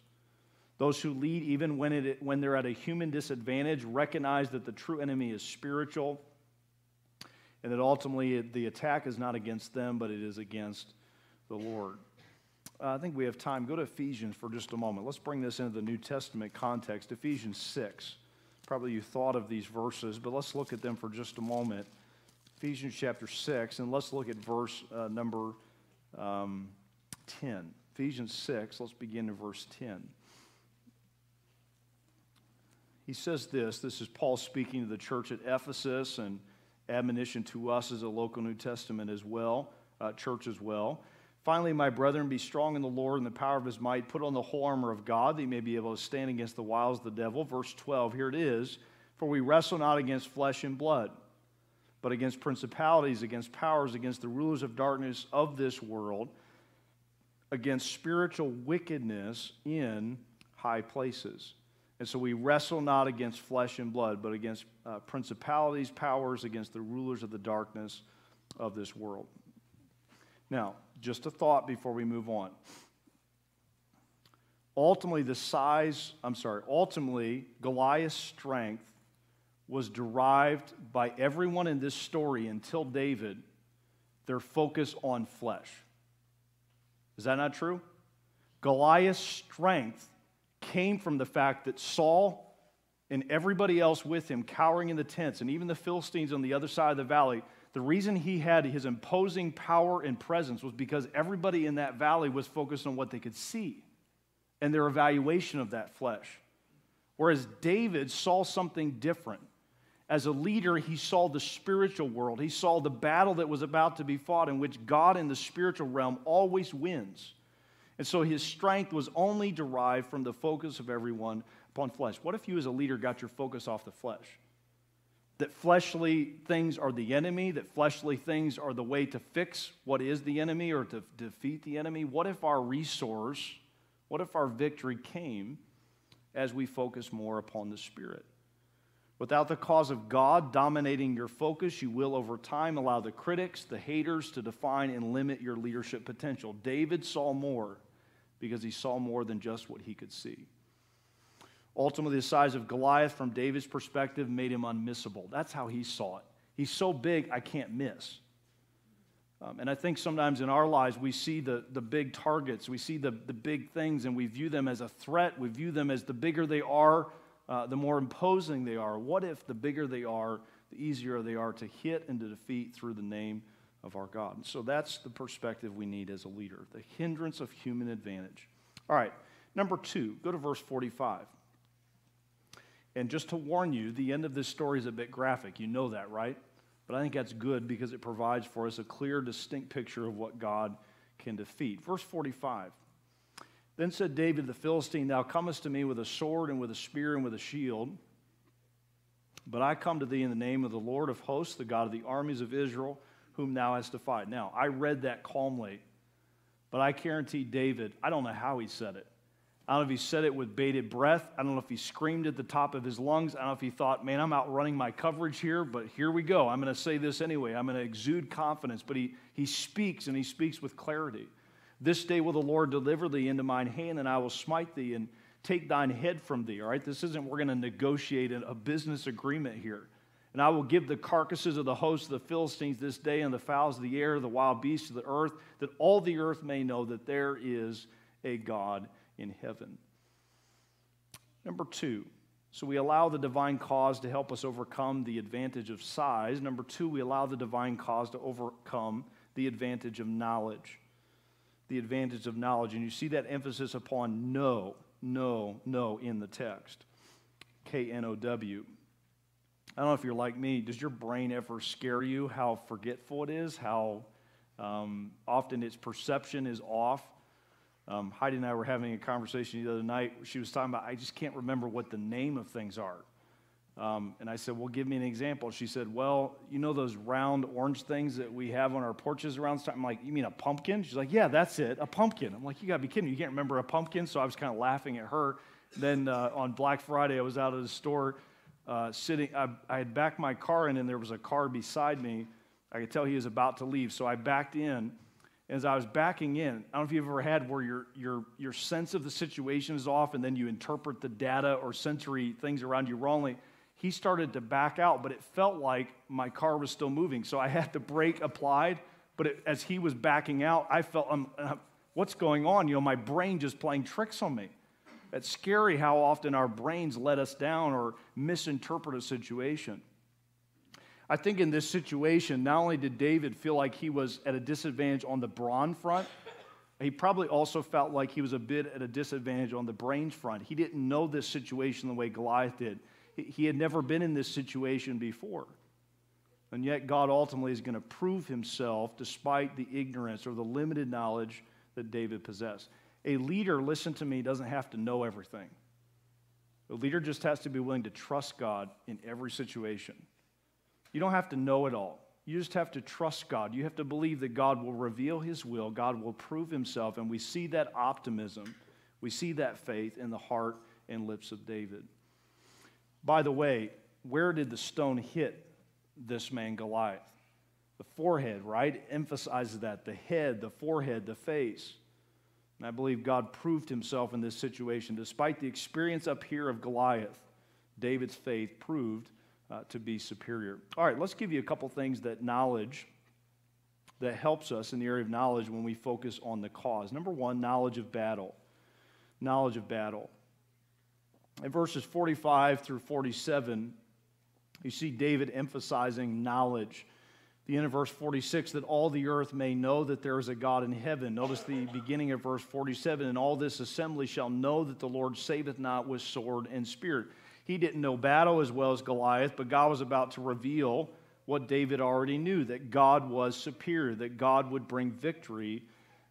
Those who lead, even when, it, when they're at a human disadvantage, recognize that the true enemy is spiritual and that ultimately the attack is not against them, but it is against the Lord. Uh, I think we have time. Go to Ephesians for just a moment. Let's bring this into the New Testament context. Ephesians 6. Probably you thought of these verses, but let's look at them for just a moment. Ephesians chapter 6, and let's look at verse uh, number um, 10. Ephesians 6, let's begin in verse 10. He says this this is Paul speaking to the church at Ephesus and admonition to us as a local New Testament as well, uh, church as well. Finally, my brethren, be strong in the Lord and the power of his might. Put on the whole armor of God that you may be able to stand against the wiles of the devil. Verse 12, here it is. For we wrestle not against flesh and blood but against principalities, against powers, against the rulers of darkness of this world, against spiritual wickedness in high places. And so we wrestle not against flesh and blood, but against uh, principalities, powers, against the rulers of the darkness of this world. Now, just a thought before we move on. Ultimately, the size, I'm sorry, ultimately, Goliath's strength was derived by everyone in this story until David, their focus on flesh. Is that not true? Goliath's strength came from the fact that Saul and everybody else with him cowering in the tents, and even the Philistines on the other side of the valley, the reason he had his imposing power and presence was because everybody in that valley was focused on what they could see and their evaluation of that flesh. Whereas David saw something different. As a leader, he saw the spiritual world. He saw the battle that was about to be fought, in which God in the spiritual realm always wins. And so his strength was only derived from the focus of everyone upon flesh. What if you, as a leader, got your focus off the flesh? That fleshly things are the enemy, that fleshly things are the way to fix what is the enemy or to defeat the enemy? What if our resource, what if our victory came as we focus more upon the Spirit? Without the cause of God dominating your focus, you will over time allow the critics, the haters to define and limit your leadership potential. David saw more because he saw more than just what he could see. Ultimately, the size of Goliath, from David's perspective, made him unmissable. That's how he saw it. He's so big, I can't miss. Um, and I think sometimes in our lives, we see the, the big targets, we see the, the big things, and we view them as a threat. We view them as the bigger they are, uh, the more imposing they are. What if the bigger they are, the easier they are to hit and to defeat through the name of our God? And so that's the perspective we need as a leader the hindrance of human advantage. All right, number two, go to verse 45. And just to warn you, the end of this story is a bit graphic. You know that, right? But I think that's good because it provides for us a clear, distinct picture of what God can defeat. Verse 45. Then said David the Philistine, Thou comest to me with a sword and with a spear and with a shield. But I come to thee in the name of the Lord of hosts, the God of the armies of Israel, whom thou hast defied. Now, I read that calmly, but I guarantee David, I don't know how he said it. I don't know if he said it with bated breath. I don't know if he screamed at the top of his lungs. I don't know if he thought, man, I'm outrunning my coverage here, but here we go. I'm going to say this anyway. I'm going to exude confidence. But he, he speaks, and he speaks with clarity. This day will the Lord deliver thee into mine hand, and I will smite thee and take thine head from thee. All right, this isn't we're going to negotiate a business agreement here. And I will give the carcasses of the hosts of the Philistines this day, and the fowls of the air, the wild beasts of the earth, that all the earth may know that there is a God in heaven. Number two, so we allow the divine cause to help us overcome the advantage of size. Number two, we allow the divine cause to overcome the advantage of knowledge. The advantage of knowledge. And you see that emphasis upon know, know, know in the text. K N O W. I don't know if you're like me. Does your brain ever scare you how forgetful it is? How um, often its perception is off? Um, Heidi and I were having a conversation the other night. She was talking about, I just can't remember what the name of things are. Um, and I said, Well, give me an example. She said, Well, you know those round orange things that we have on our porches around? Time I'm like, You mean a pumpkin? She's like, Yeah, that's it, a pumpkin. I'm like, You got to be kidding. You can't remember a pumpkin? So I was kind of laughing at her. Then uh, on Black Friday, I was out of the store uh, sitting. I, I had backed my car in, and there was a car beside me. I could tell he was about to leave. So I backed in as I was backing in, I don't know if you've ever had where your, your, your sense of the situation is off and then you interpret the data or sensory things around you wrongly. He started to back out, but it felt like my car was still moving. So I had the brake applied, but it, as he was backing out, I felt, um, uh, what's going on? You know, my brain just playing tricks on me. It's scary how often our brains let us down or misinterpret a situation. I think in this situation, not only did David feel like he was at a disadvantage on the brawn front, he probably also felt like he was a bit at a disadvantage on the brains front. He didn't know this situation the way Goliath did. He had never been in this situation before. And yet, God ultimately is going to prove himself despite the ignorance or the limited knowledge that David possessed. A leader, listen to me, doesn't have to know everything. A leader just has to be willing to trust God in every situation. You don't have to know it all. You just have to trust God. You have to believe that God will reveal His will, God will prove Himself, and we see that optimism, we see that faith in the heart and lips of David. By the way, where did the stone hit this man Goliath? The forehead, right? Emphasizes that. The head, the forehead, the face. And I believe God proved himself in this situation. Despite the experience up here of Goliath, David's faith proved uh, to be superior. All right, let's give you a couple things that knowledge that helps us in the area of knowledge when we focus on the cause. Number one, knowledge of battle. Knowledge of battle. In verses 45 through 47, you see David emphasizing knowledge. The end of verse 46, that all the earth may know that there is a God in heaven. Notice the beginning of verse 47, and all this assembly shall know that the Lord saveth not with sword and spear. He didn't know battle as well as Goliath, but God was about to reveal what David already knew that God was superior, that God would bring victory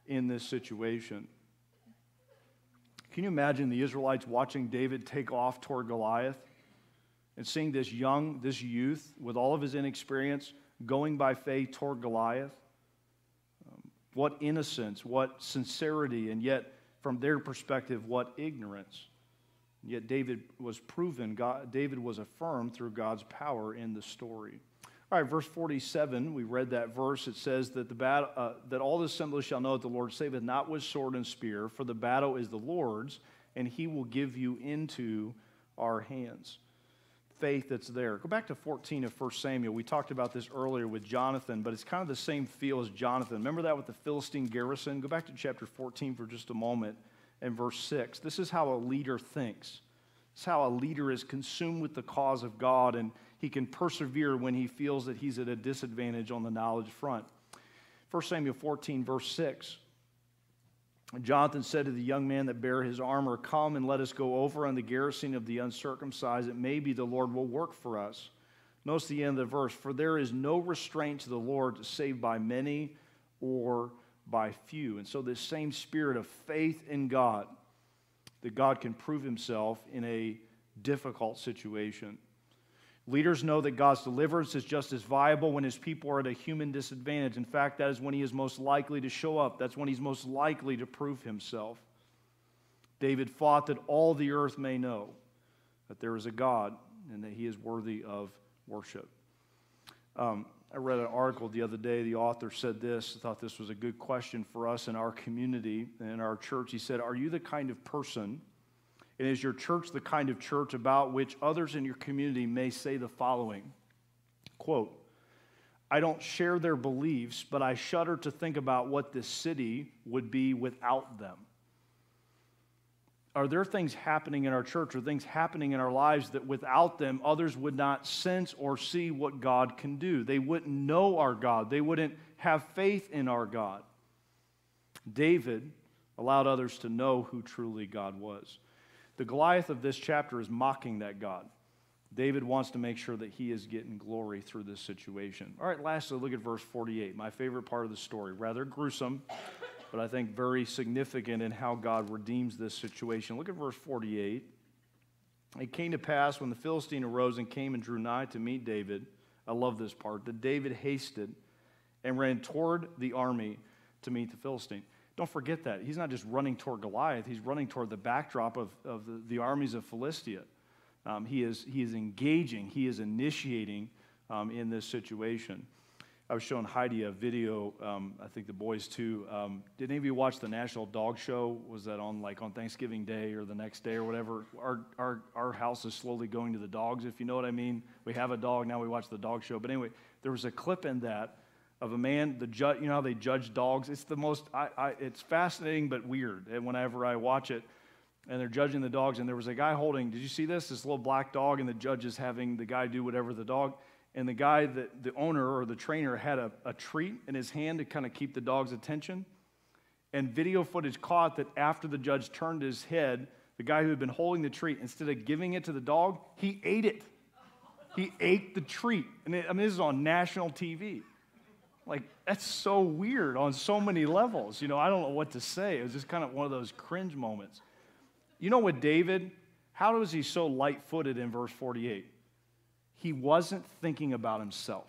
in this situation. Can you imagine the Israelites watching David take off toward Goliath and seeing this young, this youth, with all of his inexperience, going by faith toward Goliath? Um, what innocence, what sincerity, and yet, from their perspective, what ignorance. Yet David was proven, God, David was affirmed through God's power in the story. All right, verse 47, we read that verse. It says that, the battle, uh, that all the assembly shall know that the Lord saveth not with sword and spear, for the battle is the Lord's, and he will give you into our hands. Faith that's there. Go back to 14 of 1 Samuel. We talked about this earlier with Jonathan, but it's kind of the same feel as Jonathan. Remember that with the Philistine garrison? Go back to chapter 14 for just a moment and verse 6. This is how a leader thinks. It's how a leader is consumed with the cause of God and he can persevere when he feels that he's at a disadvantage on the knowledge front. 1 Samuel 14, verse 6. Jonathan said to the young man that bare his armor, Come and let us go over on the garrison of the uncircumcised. It may be the Lord will work for us. Notice the end of the verse. For there is no restraint to the Lord save by many or by few. And so, this same spirit of faith in God, that God can prove himself in a difficult situation. Leaders know that God's deliverance is just as viable when his people are at a human disadvantage. In fact, that is when he is most likely to show up, that's when he's most likely to prove himself. David fought that all the earth may know that there is a God and that he is worthy of worship. Um, I read an article the other day. The author said this. I thought this was a good question for us in our community and in our church. He said, Are you the kind of person, and is your church the kind of church about which others in your community may say the following? Quote, I don't share their beliefs, but I shudder to think about what this city would be without them are there things happening in our church or things happening in our lives that without them others would not sense or see what God can do? They wouldn't know our God, they wouldn't have faith in our God. David allowed others to know who truly God was. The Goliath of this chapter is mocking that God. David wants to make sure that he is getting glory through this situation. All right, lastly, look at verse 48, my favorite part of the story. Rather gruesome, but I think very significant in how God redeems this situation. Look at verse 48. It came to pass when the Philistine arose and came and drew nigh to meet David. I love this part that David hasted and ran toward the army to meet the Philistine. Don't forget that. He's not just running toward Goliath, he's running toward the backdrop of, of the, the armies of Philistia. Um, he, is, he is engaging, he is initiating um, in this situation. I was showing Heidi a video. Um, I think the boys too. Um, did any of you watch the National Dog Show? Was that on like on Thanksgiving Day or the next day or whatever? Our our our house is slowly going to the dogs, if you know what I mean. We have a dog now. We watch the dog show. But anyway, there was a clip in that of a man. The judge. You know how they judge dogs? It's the most. I, I, it's fascinating but weird. And whenever I watch it, and they're judging the dogs, and there was a guy holding. Did you see this? This little black dog, and the judge is having the guy do whatever the dog and the guy, that, the owner or the trainer, had a, a treat in his hand to kind of keep the dog's attention. And video footage caught that after the judge turned his head, the guy who had been holding the treat, instead of giving it to the dog, he ate it. He ate the treat. And it, I mean, this is on national TV. Like, that's so weird on so many levels. You know, I don't know what to say. It was just kind of one of those cringe moments. You know, with David, how was he so light footed in verse 48? he wasn't thinking about himself.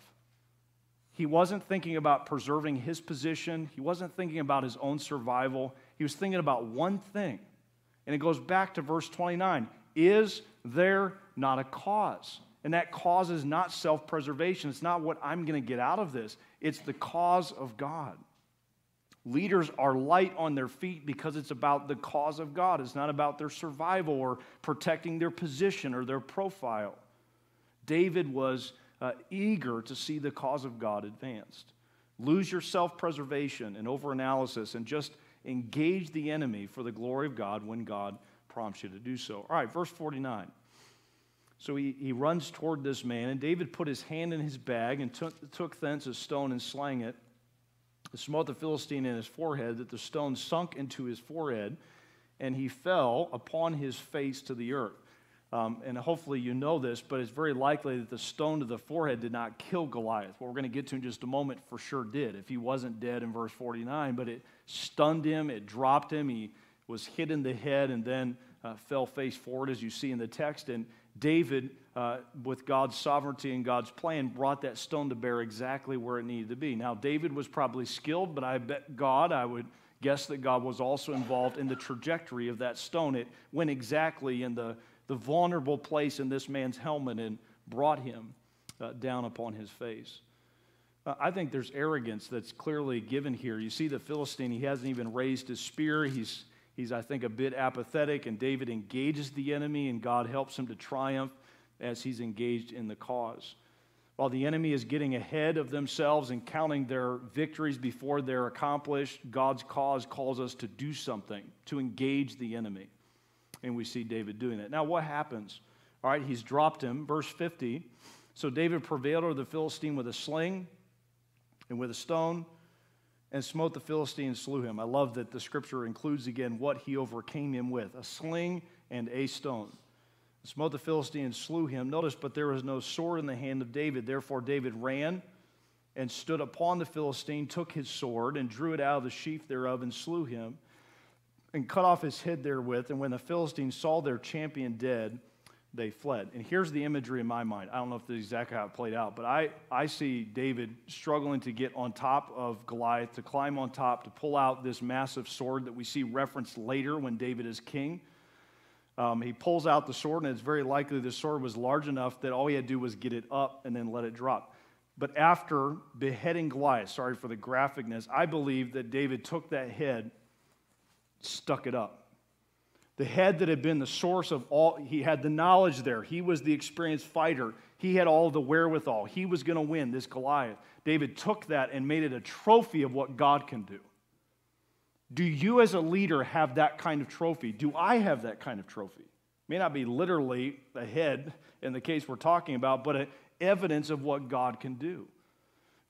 He wasn't thinking about preserving his position. He wasn't thinking about his own survival. He was thinking about one thing. And it goes back to verse 29 Is there not a cause? And that cause is not self preservation. It's not what I'm going to get out of this, it's the cause of God. Leaders are light on their feet because it's about the cause of God. It's not about their survival or protecting their position or their profile. David was uh, eager to see the cause of God advanced. Lose your self preservation and overanalysis and just engage the enemy for the glory of God when God prompts you to do so. All right, verse 49. So he, he runs toward this man, and David put his hand in his bag and took, took thence a stone and slang it, and smote the Philistine in his forehead, that the stone sunk into his forehead, and he fell upon his face to the earth. Um, and hopefully you know this, but it's very likely that the stone to the forehead did not kill Goliath. What we're going to get to in just a moment for sure did. If he wasn't dead in verse 49, but it stunned him, it dropped him, he was hit in the head, and then uh, fell face forward, as you see in the text. And David, uh, with God's sovereignty and God's plan, brought that stone to bear exactly where it needed to be. Now, David was probably skilled, but I bet God, I would guess that God was also involved in the trajectory of that stone. It went exactly in the the vulnerable place in this man's helmet and brought him uh, down upon his face. Uh, I think there's arrogance that's clearly given here. You see the Philistine, he hasn't even raised his spear. He's, he's, I think, a bit apathetic, and David engages the enemy, and God helps him to triumph as he's engaged in the cause. While the enemy is getting ahead of themselves and counting their victories before they're accomplished, God's cause calls us to do something, to engage the enemy. And we see David doing that. Now, what happens? All right, he's dropped him. Verse 50. So David prevailed over the Philistine with a sling and with a stone and smote the Philistine and slew him. I love that the scripture includes again what he overcame him with a sling and a stone. Smote the Philistine and slew him. Notice, but there was no sword in the hand of David. Therefore, David ran and stood upon the Philistine, took his sword, and drew it out of the sheath thereof, and slew him and cut off his head therewith. And when the Philistines saw their champion dead, they fled. And here's the imagery in my mind. I don't know if this is exactly how it played out, but I, I see David struggling to get on top of Goliath, to climb on top, to pull out this massive sword that we see referenced later when David is king. Um, he pulls out the sword, and it's very likely the sword was large enough that all he had to do was get it up and then let it drop. But after beheading Goliath, sorry for the graphicness, I believe that David took that head, stuck it up the head that had been the source of all, he had the knowledge there. He was the experienced fighter. He had all the wherewithal. He was going to win this Goliath. David took that and made it a trophy of what God can do. Do you, as a leader, have that kind of trophy? Do I have that kind of trophy? May not be literally a head in the case we're talking about, but evidence of what God can do.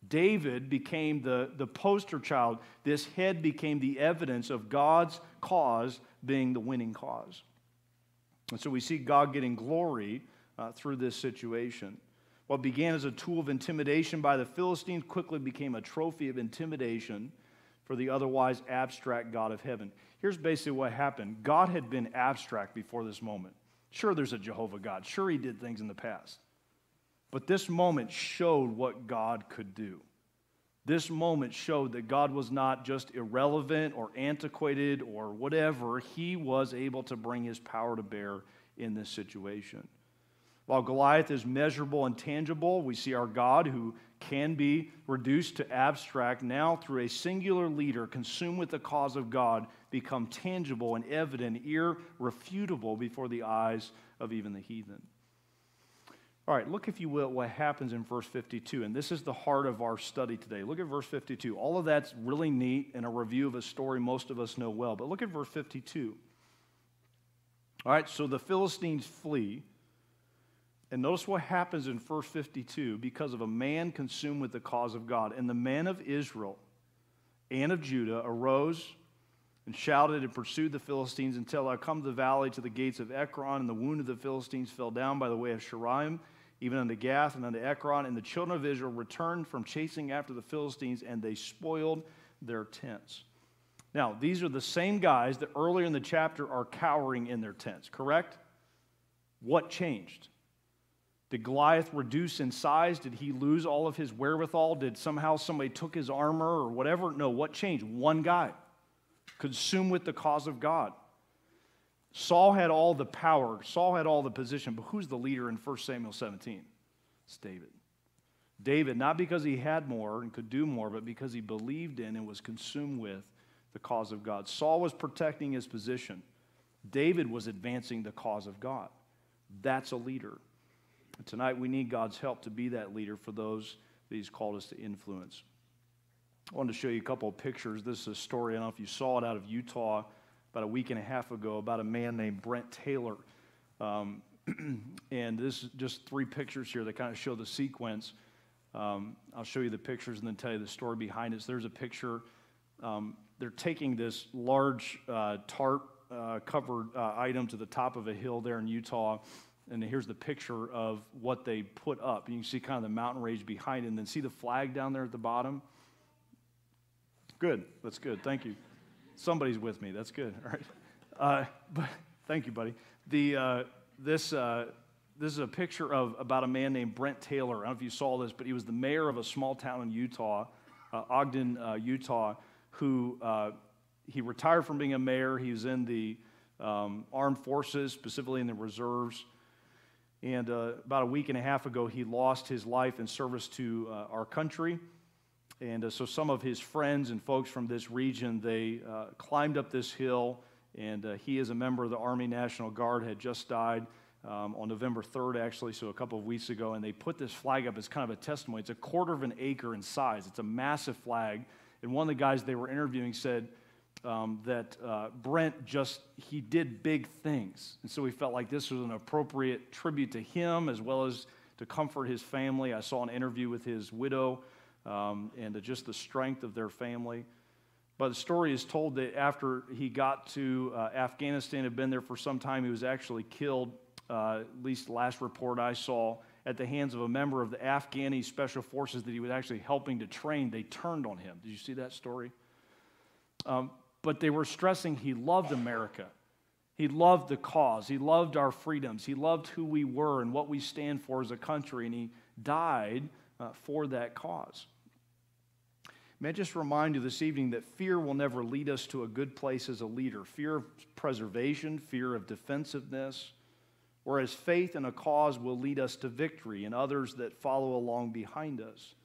David became the, the poster child. This head became the evidence of God's cause being the winning cause. And so we see God getting glory uh, through this situation. What began as a tool of intimidation by the Philistines quickly became a trophy of intimidation for the otherwise abstract God of heaven. Here's basically what happened God had been abstract before this moment. Sure, there's a Jehovah God. Sure, he did things in the past. But this moment showed what God could do. This moment showed that God was not just irrelevant or antiquated or whatever. He was able to bring his power to bear in this situation. While Goliath is measurable and tangible, we see our God who can be reduced to abstract now through a singular leader consumed with the cause of God become tangible and evident, irrefutable before the eyes of even the heathen. All right, look, if you will, what happens in verse 52. And this is the heart of our study today. Look at verse 52. All of that's really neat and a review of a story most of us know well. But look at verse 52. All right, so the Philistines flee. And notice what happens in verse 52 because of a man consumed with the cause of God. And the men of Israel and of Judah arose and shouted and pursued the Philistines until I come to the valley to the gates of Ekron. And the wound of the Philistines fell down by the way of Shaaraim even unto Gath and unto Ekron. And the children of Israel returned from chasing after the Philistines, and they spoiled their tents. Now, these are the same guys that earlier in the chapter are cowering in their tents, correct? What changed? Did Goliath reduce in size? Did he lose all of his wherewithal? Did somehow somebody took his armor or whatever? No, what changed? One guy, consumed with the cause of God. Saul had all the power, Saul had all the position, but who's the leader in 1 Samuel 17? It's David. David, not because he had more and could do more, but because he believed in and was consumed with the cause of God. Saul was protecting his position, David was advancing the cause of God. That's a leader. And tonight, we need God's help to be that leader for those that he's called us to influence. I wanted to show you a couple of pictures. This is a story, I don't know if you saw it out of Utah about a week and a half ago about a man named Brent Taylor. Um, and this is just three pictures here that kind of show the sequence. Um, I'll show you the pictures and then tell you the story behind it. So there's a picture. Um, they're taking this large uh, tarp uh, covered uh, item to the top of a hill there in Utah. And here's the picture of what they put up. You can see kind of the mountain range behind it, and then see the flag down there at the bottom. Good. That's good. Thank you. Somebody's with me. That's good. All right. Uh, but thank you, buddy. The, uh, this, uh, this is a picture of about a man named Brent Taylor. I don't know if you saw this, but he was the mayor of a small town in Utah, uh, Ogden, uh, Utah, who uh, he retired from being a mayor. He was in the um, armed forces, specifically in the reserves. And about a week and a half ago, he lost his life in service to our country. And uh, so some of his friends and folks from this region, they uh, climbed up this hill, and uh, he, as a member of the Army National Guard, had just died um, on November 3rd, actually, so a couple of weeks ago. And they put this flag up as kind of a testimony. It's a quarter of an acre in size, it's a massive flag. And one of the guys they were interviewing said um, that uh, Brent just, he did big things. And so we felt like this was an appropriate tribute to him as well as to comfort his family. I saw an interview with his widow um, and just the strength of their family. But the story is told that after he got to uh, Afghanistan, had been there for some time, he was actually killed, uh, at least the last report I saw, at the hands of a member of the Afghani special forces that he was actually helping to train. They turned on him. Did you see that story? Um, but they were stressing he loved America. He loved the cause. He loved our freedoms. He loved who we were and what we stand for as a country, and he died uh, for that cause. May I just remind you this evening that fear will never lead us to a good place as a leader. Fear of preservation, fear of defensiveness, whereas faith in a cause will lead us to victory and others that follow along behind us.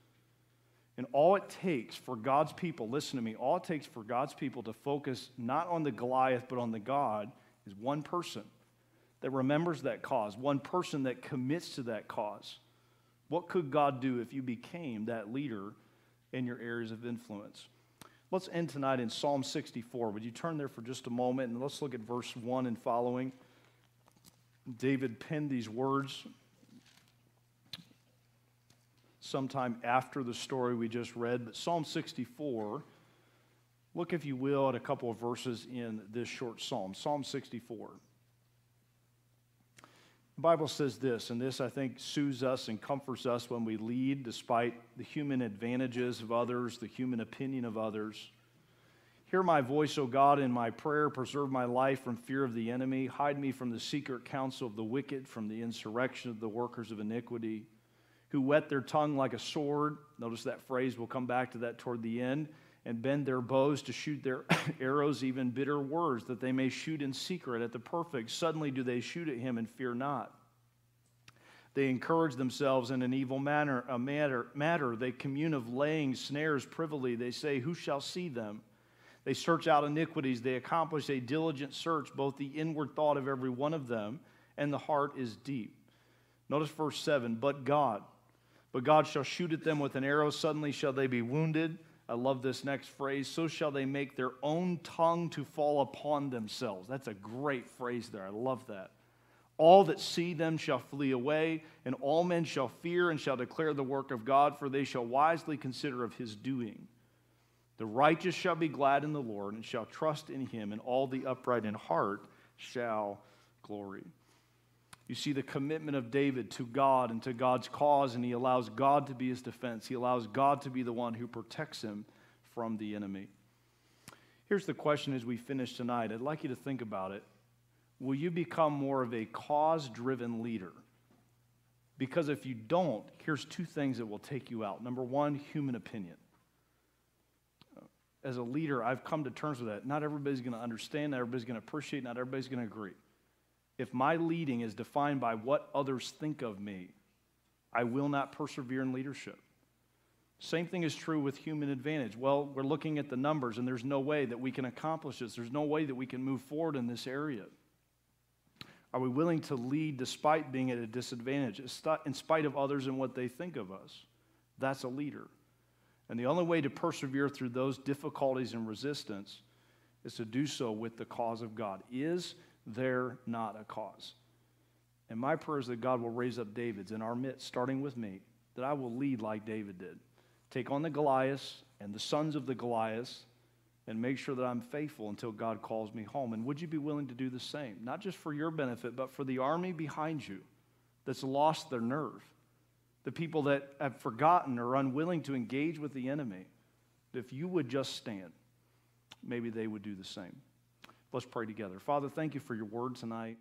And all it takes for God's people, listen to me, all it takes for God's people to focus not on the Goliath, but on the God is one person that remembers that cause, one person that commits to that cause. What could God do if you became that leader in your areas of influence? Let's end tonight in Psalm 64. Would you turn there for just a moment and let's look at verse 1 and following. David penned these words sometime after the story we just read, but Psalm 64 Look, if you will, at a couple of verses in this short psalm Psalm 64. The Bible says this, and this I think soothes us and comforts us when we lead despite the human advantages of others, the human opinion of others. Hear my voice, O God, in my prayer. Preserve my life from fear of the enemy. Hide me from the secret counsel of the wicked, from the insurrection of the workers of iniquity, who wet their tongue like a sword. Notice that phrase, we'll come back to that toward the end and bend their bows to shoot their arrows, even bitter words, that they may shoot in secret at the perfect. Suddenly do they shoot at him and fear not. They encourage themselves in an evil manner, a matter, matter. They commune of laying snares privily. They say, Who shall see them? They search out iniquities. They accomplish a diligent search, both the inward thought of every one of them and the heart is deep. Notice verse 7 But God, but God shall shoot at them with an arrow. Suddenly shall they be wounded. I love this next phrase. So shall they make their own tongue to fall upon themselves. That's a great phrase there. I love that. All that see them shall flee away, and all men shall fear and shall declare the work of God, for they shall wisely consider of his doing. The righteous shall be glad in the Lord and shall trust in him, and all the upright in heart shall glory. You see the commitment of David to God and to God's cause, and he allows God to be his defense. He allows God to be the one who protects him from the enemy. Here's the question as we finish tonight. I'd like you to think about it. Will you become more of a cause driven leader? Because if you don't, here's two things that will take you out. Number one, human opinion. As a leader, I've come to terms with that. Not everybody's going to understand, not everybody's going to appreciate, not everybody's going to agree if my leading is defined by what others think of me, I will not persevere in leadership. Same thing is true with human advantage. Well, we're looking at the numbers, and there's no way that we can accomplish this. There's no way that we can move forward in this area. Are we willing to lead despite being at a disadvantage, in spite of others and what they think of us? That's a leader. And the only way to persevere through those difficulties and resistance is to do so with the cause of God. Is they're not a cause. And my prayer is that God will raise up Davids in our midst, starting with me, that I will lead like David did. Take on the Goliaths and the sons of the Goliaths and make sure that I'm faithful until God calls me home. And would you be willing to do the same? Not just for your benefit, but for the army behind you that's lost their nerve, the people that have forgotten or unwilling to engage with the enemy. If you would just stand, maybe they would do the same. Let's pray together. Father, thank you for your word tonight.